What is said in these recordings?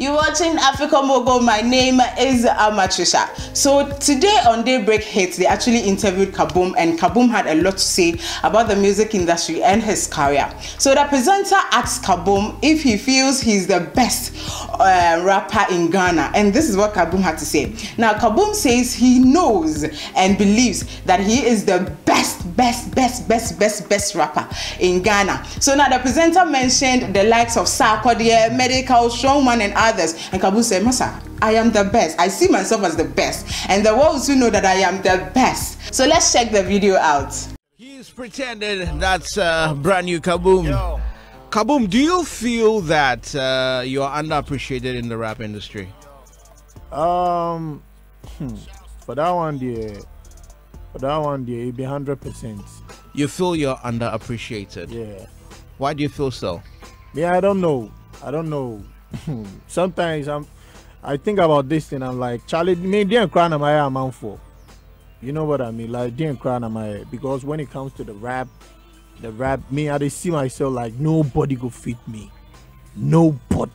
You're watching Africa Mogul. My name is Amatrisha. So today on Daybreak Hits, they actually interviewed Cabum, and Cabum had a lot to say about the music industry and his career. So the presenter asked Cabum if he feels he's the best uh, rapper in Ghana, and this is what Cabum had to say. Now Cabum says he knows and believes that he is the best, best, best, best, best, best rapper in Ghana. So now the presenter mentioned the likes of Sarkodie, Medikal, Strongman, and others, and Cabum said, Masa, I am the best. I see myself as the best, and the world too know that I am the best. So let's check the video out. He's pretending that's uh, brand new Cabum. Yo. Cabum, do you feel that uh, you're underappreciated in the rap industry? Um, hmm, for that one, there, for that one, there, it be hundred percent. You feel you're underappreciated. Yeah. Why do you feel so? Yeah, I don't know. I don't know. Sometimes I'm, I think about this thing. I'm like, Charlie, me didn't cry on my amount for. You know what I mean? Like didn't cry on my because when it comes to the rap, the rap, me I just see myself like nobody go fit me. Nobody.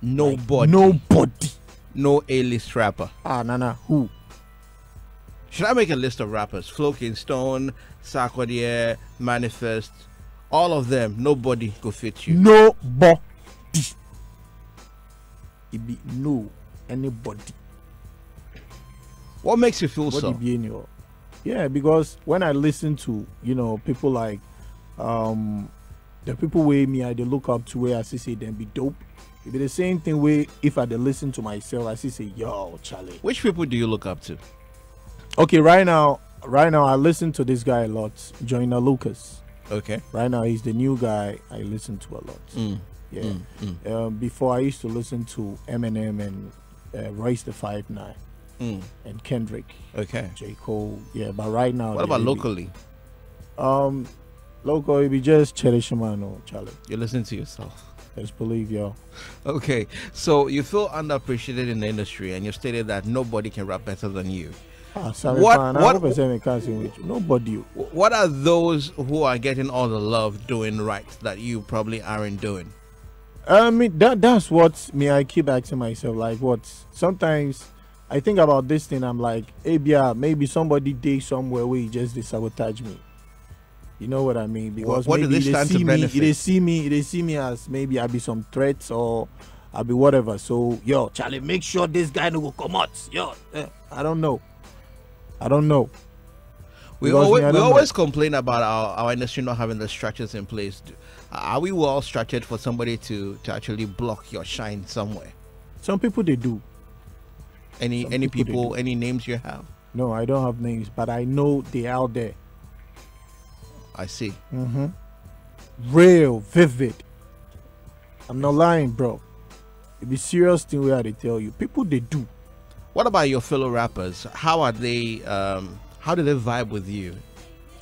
Nobody. Like, nobody. No A-list rapper. Ah, nah. Who? Should I make a list of rappers? Flo Stone, Sarkodie, M.anifest, all of them. Nobody could fit you. Nobody. It be no anybody. What makes you feel what so? Be in your, yeah, because when I listen to you know people like um the people where me I they look up to where I see say them be dope. It be the same thing way if I they listen to myself, I see say, yo, Charlie. Which people do you look up to? Okay, right now, right now I listen to this guy a lot, Joyner Lucas. Okay. Right now he's the new guy I listen to a lot. Mm. Yeah. Mm, mm. Um, before I used to listen to Eminem and uh, Royce the Five Nine Mm. and Kendrick, Okay. J Cole. Yeah, but right now. What about really- locally? Um, local, it be just Cherry Shimano, Charlie. You listen to yourself. Let's believe y'all. Okay, so you feel underappreciated in the industry, and you stated that nobody can rap better than you. Ah, What- what- I hope I say me can't with you. Nobody. What are those who are getting all the love doing right that you probably aren't doing? I mean that that's what me I keep asking myself like what sometimes I think about this thing I'm like hey yeah maybe somebody did somewhere where he just they sabotage me. You know what I mean? Because what do maybe they stand see me they see me they see me as maybe I be some threats or I be whatever. So yo Charlie make sure this guy no go come out. Yo eh, I don't know. I don't know. We Because always, we know. always complain about our, our industry not having the structures in place. Are we well structured for somebody to, to actually block your shine somewhere? Some people they do. Any Some any people people, any names you have? No, I don't have names, but I know they out there. I see. Mm-hmm. Real, vivid. I'm not lying, bro. It be serious thing where they tell you. People they do. What about your fellow rappers? How are they? Um, how do they vibe with you?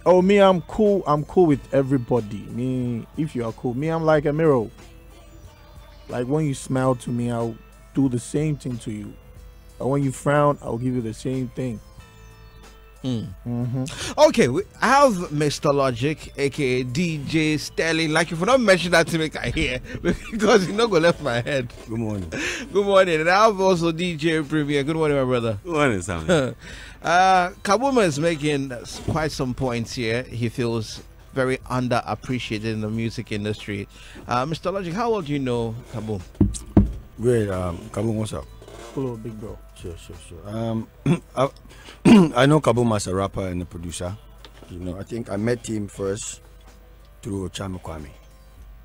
Oh, me, I'm cool. I'm cool with everybody. Me, if you are cool, me, I'm like a mirror. Like when you smile to me, I'll do the same thing to you. But when you frown, I'll give you the same thing. Mm-hmm. Okay, we have Mr. Logic, aka DJ Sterling. Like, if you don't mention that to me, I hear because you know go left my head. Good morning. Good morning, and I have also DJ Premier. Good morning, my brother. Good morning, Sam. Uh, Kabuma is making quite some points here. He feels very underappreciated in the music industry. Uh, Mr. Logic, how well do you know Cabum? Great. Um, Cabum, what's up? Hello, big bro. Sure, sure, sure. Um, I, I know Cabum as a rapper and a producer. You know, I think I met him first through Chama Kwame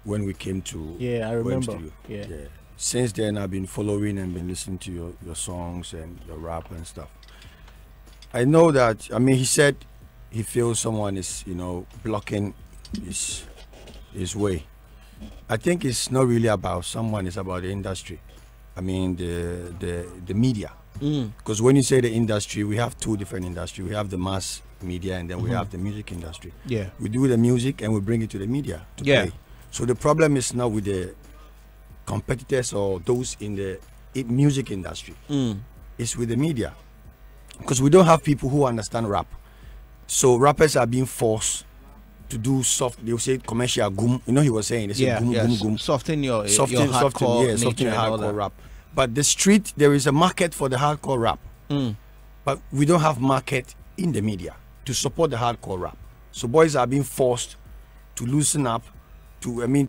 when we came to Yeah, I remember. Yeah. Yeah. Since then, I've been following and been listening to your, your songs and your rap and stuff. I know that. I mean, he said he feels someone is, you know, blocking his his way. I think it's not really about someone; it's about the industry. I mean, the the the media. Mm. Because when you say the industry, we have two different industries. We have the mass media, and then we mm-hmm. have the music industry. Yeah. We do the music and we bring it to the media to Yeah. play. So the problem is not with the competitors or those in the music industry. Mm. It's with the media. Because we don't have people who understand rap. So rappers are being forced to do soft. They will say commercial goom. You know, he was saying they say yeah, goom, yeah, goom, goom. soften your Soften, your soften, hardcore yeah, soften all hardcore rap. But the street, there is a market for the hardcore rap. Mm. But we don't have market in the media to support the hardcore rap. So boys are being forced to loosen up, to I mean,